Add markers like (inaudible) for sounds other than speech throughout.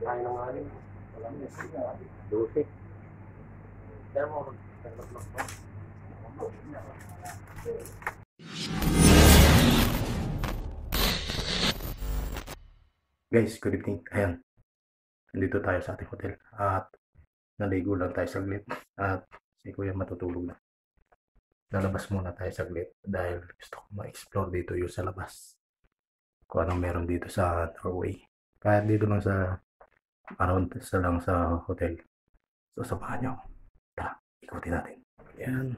Kaya ng anin. Dusi. Kaya mo, nagtatlak ba? Guys, good evening. Ayan. Nandito tayo sa ating hotel. At naligo lang tayo saglit. At si Kuya matutulog na. Lalabas muna tayo saglit dahil gusto ko ma-explore dito yung sa labas. Kung anong meron dito sa Norway. Kahit dito lang sa around sa lang sa hotel. So, samahan nyo. Tara, ikutin natin. Ayan.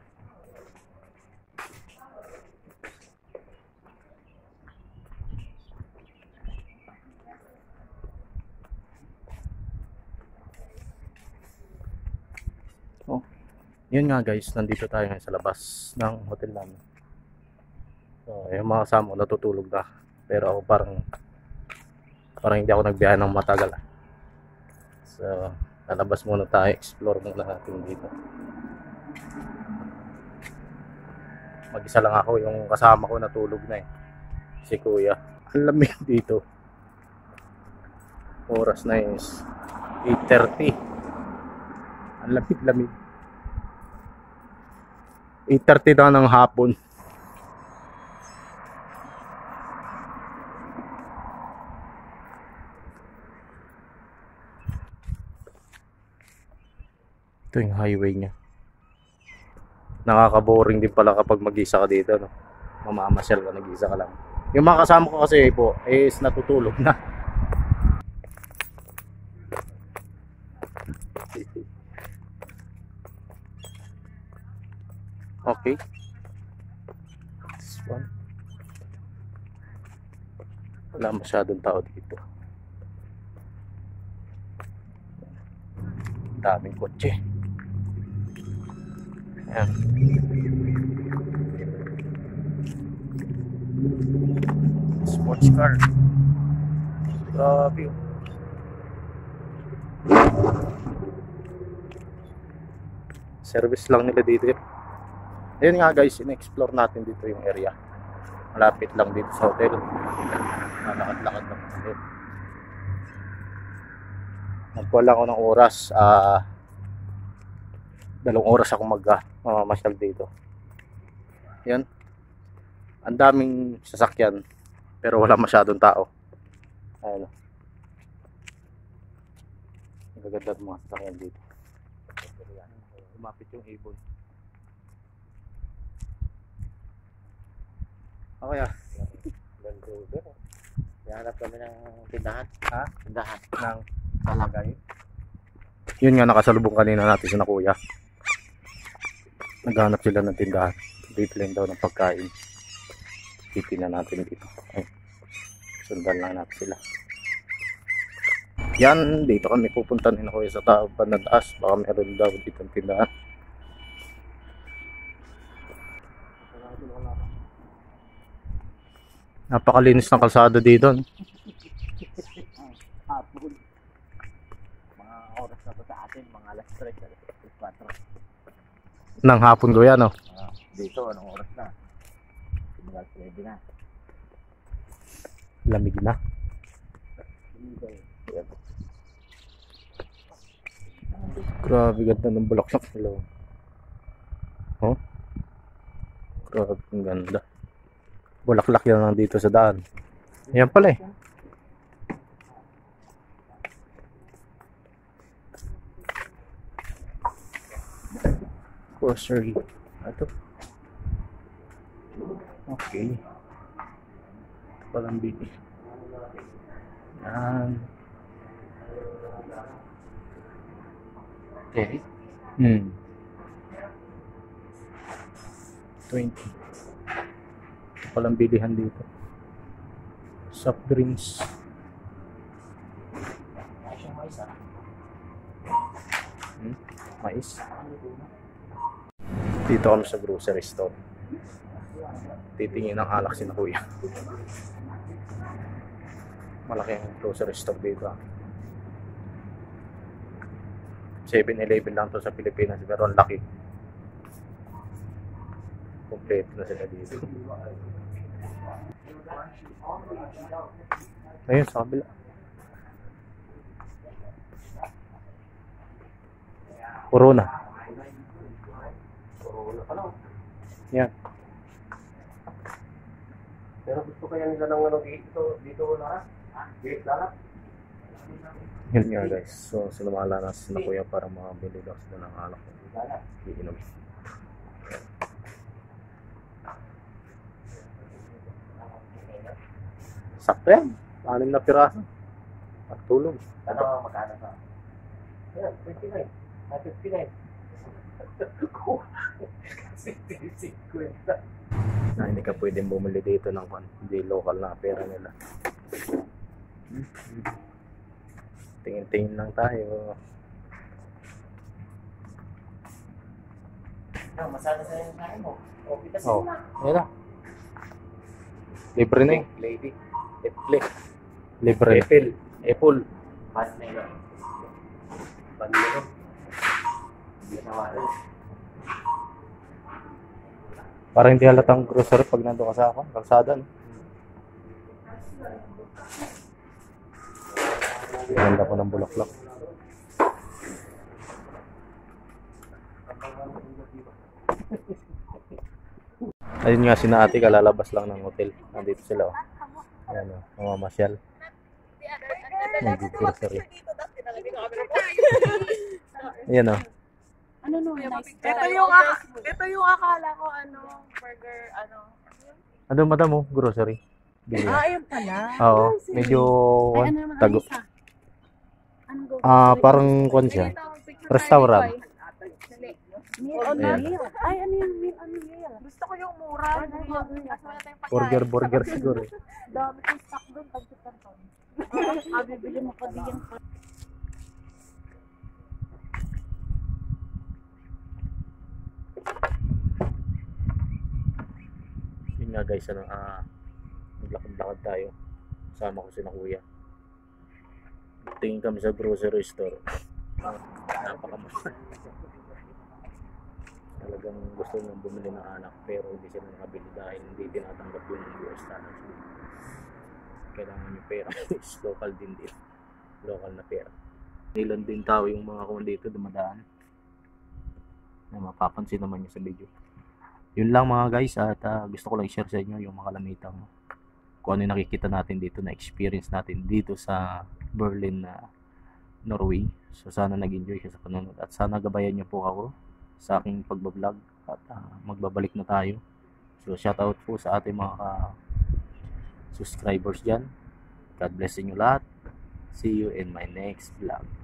Yun nga guys, nandito tayo ngayon sa labas ng hotel namin. So, yung mga kasama ko natutulog na. Pero ako parang parang hindi ako nagbiyahe ng matagal. So, lalabas muna tayo, explore muna natin dito. Mag-isa lang ako, yung kasama ko natulog na eh. Si Kuya. Ang lamig dito. Oras na is 8.30. Ang lamig-lamig. 8.30 na ng hapon. Ito yung highway niya. Nakaka-boring din pala kapag mag-isa ka dito, no? Mamamasyal ka, nag-isa ka lang. Yung mga kasama ko kasi po, is natutulog na. Okay. This one. Wala masyadong tao dito. Daming kotse. Ayan. Sports car. Grabe. oh. Service lang nila dito yun. Ayun nga guys, in-explore natin dito yung area. Malapit lang dito sa hotel. Lalakad-lakad lang kami. Nagkuha lang ng oras. ah dalawang oras ako mag uh, mamamasyal dito. Yan. Ang daming sasakyan. Pero wala masyadong tao. Ayun. Ang gaganda ng mga sasakyan dito. Umapit yung ibon. Okay ah. Land (laughs) Rover. Hanap kami ng tindahan. Ha? Tindahan. ng talagay. Yun nga nakasalubong kanina natin sa kuya. Naghanap sila ng tindahan. Dito lang daw ng pagkain. Titingnan natin dito. Ay, sundan lang natin sila. Yan, dito kami pupunta ni Kuya sa tao panadaas. Baka meron daw dito ng tindahan. Napakalinis ng kalsada dito. Mga oras na to sa atin. Mga alas 3, alas 4. Nang hapon ko yan, no? Ah, dito, anong oras na? Alas 3 na. Lamig na. Grabe ganda ng bulaklak nila. Oh. Grabe ang ganda. Bulaklak yan lang dito sa daan. Yan pala eh. Grocery. Ito. Okay. Ito palang bili. Yan. Okay. Hmm. 20. Ito palang bilihan dito. Soft drinks. Mais. Hmm? Mais. Dito kami sa grocery store. Titingin ng alak si na kuya. Malaki ang grocery store dito. 7-Eleven lang to sa Pilipinas pero ang laki. Kompleto na sila dito. Ayun, sa kabila. Corona. Yan. Pero gusto kaya nila ng ano dito, dito wala. Gate lahat. Yun nga guys. So, sumalanas na kuya para makabili daw sila ng alak. Iinom. Sakto yan. Anim na piraso. At tulog. Ano magkano sa? Ayan, 29. Ah, 59. Kasi 50. Na hindi ka pwedeng bumili dito ng. Hindi local na pera nila. Tingin-tingin lang tayo. Ah, masada sa yung kain mo. Okay kasi Oh, na. yan na. Libre na eh. Lady. Apple. Libre. Apple. Apple. Pan na yun. Pan na yun. Hindi na wala. Para hindi halatang grocery pag nandun ka sa ako, kalsada. No? Ganda ko ng bulaklak. Ayun nga si ate, kalalabas lang ng hotel. Nandito sila oh. Ayan oh, mamamasyal. Mag-grocery. Ayan oh. Ano no, nice Ito yung, ak- ito yung akala ko, ano, burger, ano. Ano madam mo? Grocery. Bili. Ah, ayun pala. Oo, medyo Ay, ano naman, tago. ano? Ah, parang kwan siya. Restaurant. Ayan. meal. Ay, ano yung meal on meal? Gusto ko yung mura. Burger. Burger, siguro. Dami kong stock doon, pagkit kanton. Ah, bibili mo pa diyan pa. Yun nga guys, ano, ah, naglakad-lakad tayo. Kasama ko si na kuya. Tingin kami sa grocery store. Ah. Talagang gusto nang bumili ng anak pero hindi sila nakabili dahil hindi tinatanggap yung US dollars. Kailangan yung pera (laughs) is local din din. Local na pera. Ilan din tao yung mga kung dito dumadaan. Na mapapansin naman nyo sa video. Yun lang mga guys at ah, gusto ko lang i-share sa inyo yung mga kalamitang kung ano yung nakikita natin dito na experience natin dito sa Berlin na Norway. So sana nag-enjoy kayo sa panonood at sana gabayan niyo po ako sa aking pagbablog at ah, magbabalik na tayo. So shout out po sa ating mga ka- subscribers dyan. God bless inyo lahat. See you in my next vlog.